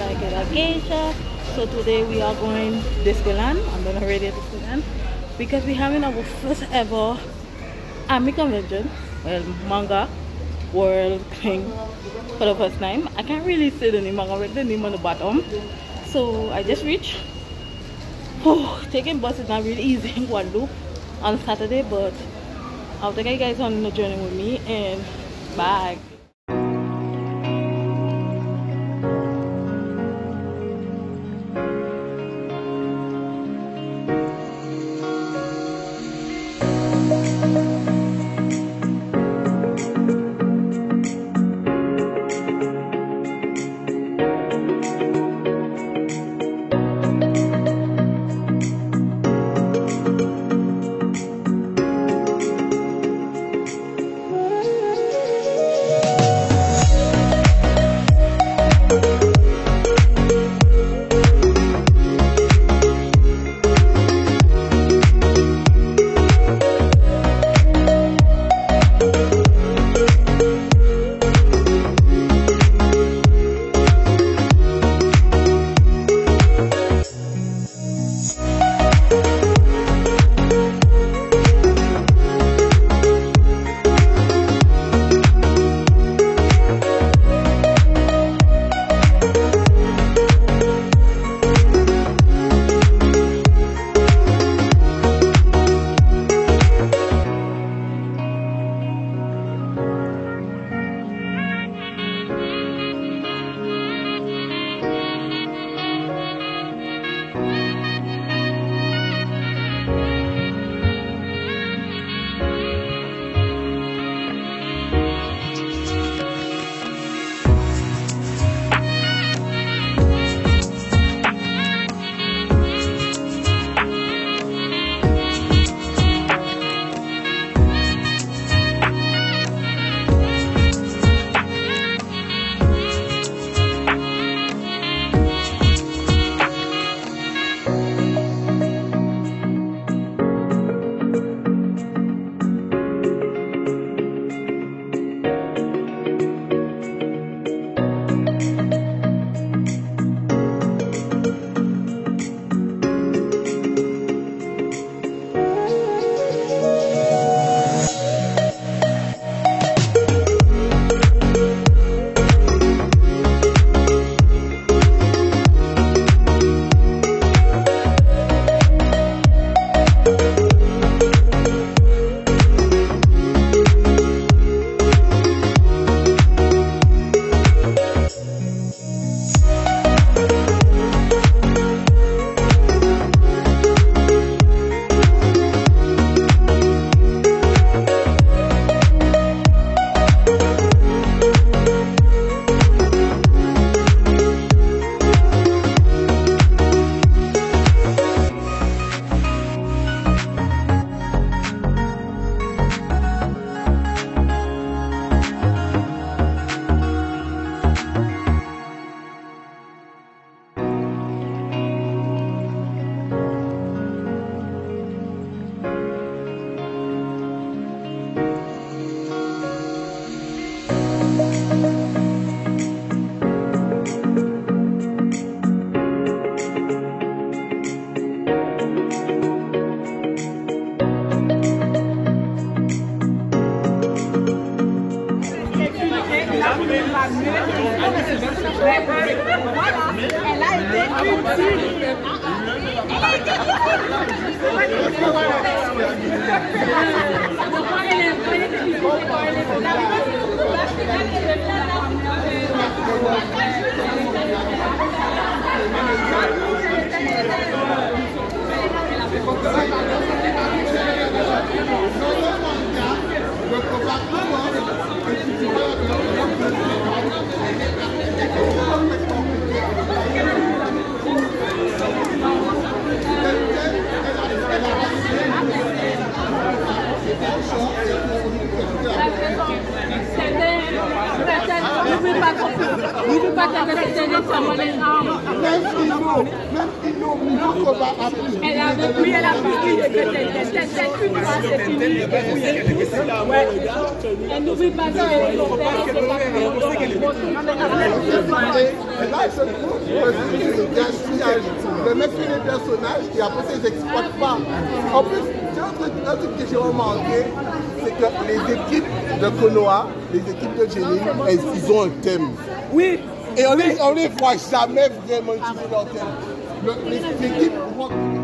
Like a geisha. So today we are going Disneyland. I'm going to at Disneyland because we're having our first ever AMI convention, well, manga world thing for the first time. I can't really say the name, I read the name on the bottom. So I just reached. Oh, taking bus is not really easy in Guadeloupe on Saturday, but I'll take you guys on the journey with me and bye. Elle a été utile. Elle a été utile. Les armes. Même Ino, même Ino Elle a oui, elle a compris que c'est une fois, c'est. Elle n'oublie pas c'est le les personnages ils n'exploitent pas. En plus, un truc que j'ai remarqué, c'est que les équipes de Konoha, les équipes de Jenny, elles- ils ont un thème. Oui. Et on les, on les voit jamais vraiment utiliser leur thème. 我们这个团队。